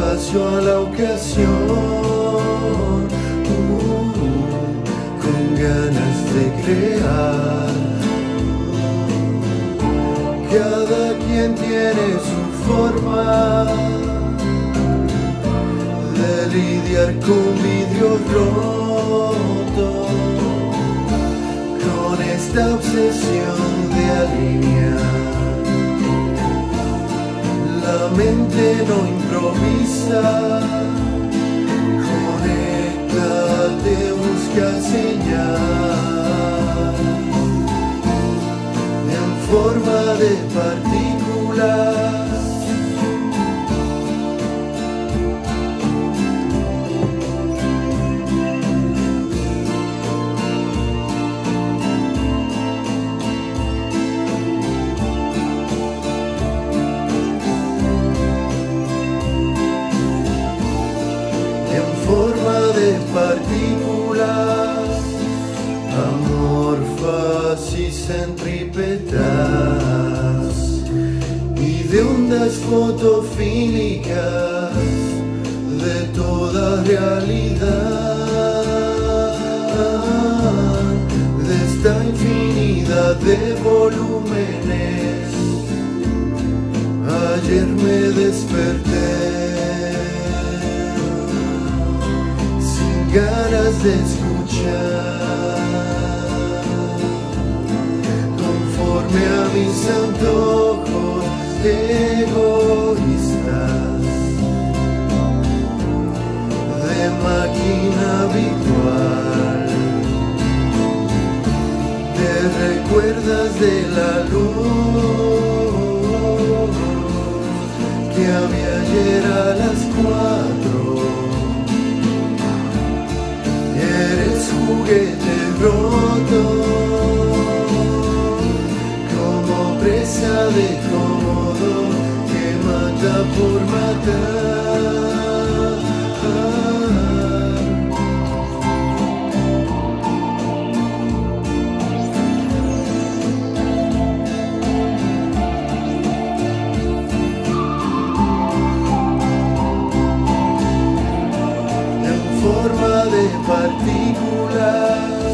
nació a la ocasión, uh, con ganas de crear. Cada quien tiene su forma de lidiar con vidrios rotos, con esta obsesión de alinear. La mente no improvisa, conectate, busca señal en forma de partículas. Centrípetas, y de ondas fotofílicas de toda realidad, de esta infinidad de volúmenes. Ayer me desperté sin ganas de escuchar, conforme a mis antojos egoístas de máquina habitual. Te recuerdas de la luz que había ayer a las cuatro. Eres juguete roto, hombre cómodo que mata por matar. en forma de particular.